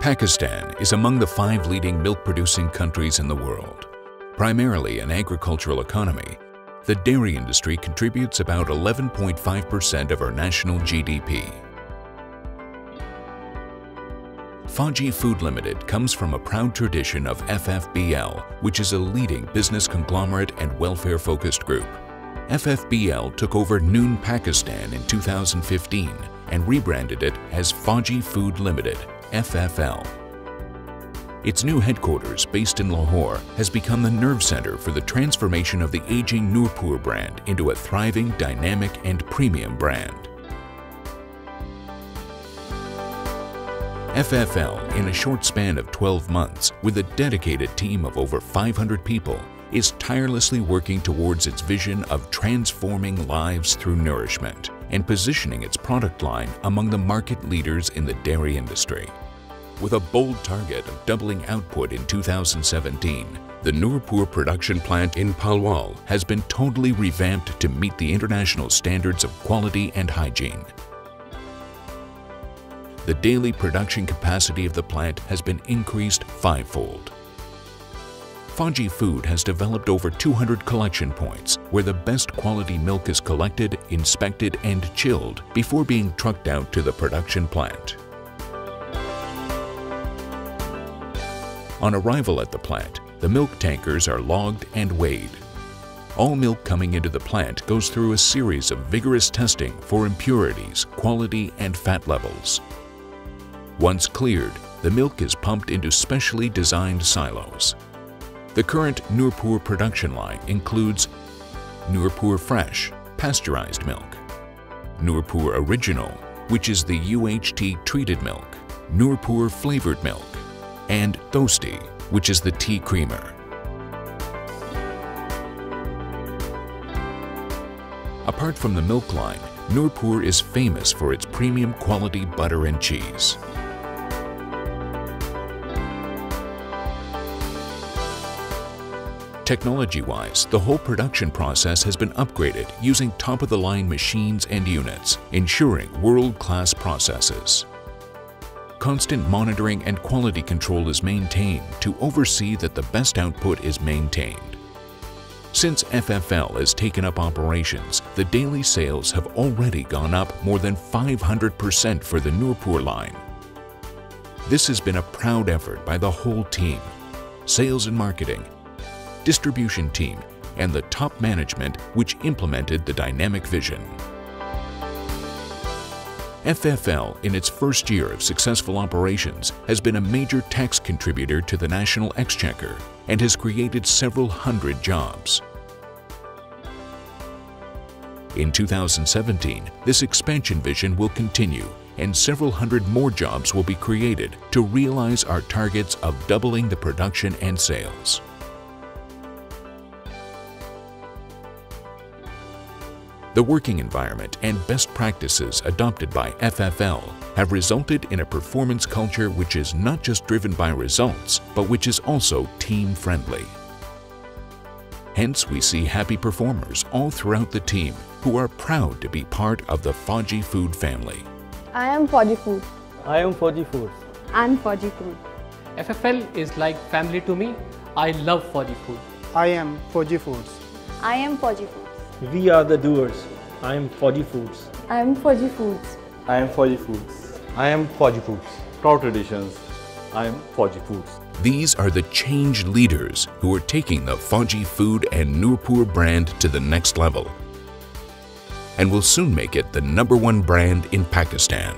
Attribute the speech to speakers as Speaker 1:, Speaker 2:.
Speaker 1: Pakistan is among the five leading milk-producing countries in the world. Primarily an agricultural economy, the dairy industry contributes about 11.5% of our national GDP. Fauji Food Limited comes from a proud tradition of FFBL, which is a leading business conglomerate and welfare-focused group. FFBL took over Noon Pakistan in 2015 and rebranded it as Fauji Food Limited, FFL. Its new headquarters, based in Lahore, has become the nerve center for the transformation of the aging Nurpur brand into a thriving, dynamic, and premium brand. FFL, in a short span of 12 months, with a dedicated team of over 500 people, is tirelessly working towards its vision of transforming lives through nourishment and positioning its product line among the market leaders in the dairy industry. With a bold target of doubling output in 2017, the Nurpur production plant in Bhalwal has been totally revamped to meet the international standards of quality and hygiene. The daily production capacity of the plant has been increased fivefold. Fauji Food has developed over 200 collection points where the best quality milk is collected, inspected, and chilled before being trucked out to the production plant. On arrival at the plant, the milk tankers are logged and weighed. All milk coming into the plant goes through a series of vigorous testing for impurities, quality, and fat levels. Once cleared, the milk is pumped into specially designed silos. The current Nurpur production line includes Nurpur Fresh, pasteurized milk, Nurpur Original, which is the UHT treated milk, Nurpur flavored milk, and Dosti, which is the tea creamer. Apart from the milk line, Nurpur is famous for its premium quality butter and cheese. Technology-wise, the whole production process has been upgraded using top-of-the-line machines and units, ensuring world-class processes. Constant monitoring and quality control is maintained to oversee that the best output is maintained. Since FFL has taken up operations, the daily sales have already gone up more than 500% for the Nurpur line. This has been a proud effort by the whole team, sales and marketing, distribution team, and the top management which implemented the dynamic vision. FFL, in its first year of successful operations, has been a major tax contributor to the national exchequer and has created several hundred jobs. In 2017, this expansion vision will continue and several hundred more jobs will be created to realize our targets of doubling the production and sales. The working environment and best practices adopted by FFL have resulted in a performance culture which is not just driven by results, but which is also team-friendly. Hence, we see happy performers all throughout the team who are proud to be part of the Fauji Food family.
Speaker 2: I am Fauji Food.
Speaker 3: I am Fauji Food.
Speaker 2: I'm Fauji Food.
Speaker 4: FFL is like family to me. I love Fauji Food.
Speaker 5: I am Fauji Foods.
Speaker 2: I am Fauji Food.
Speaker 3: We are the doers. I am Fauji Foods.
Speaker 2: I am Fauji Foods.
Speaker 6: I am Fauji Foods.
Speaker 7: I am Fauji Foods.
Speaker 6: Proud traditions.
Speaker 7: I am Fauji Foods.
Speaker 1: These are the change leaders who are taking the Fauji Food and Nurpur brand to the next level and will soon make it the number one brand in Pakistan.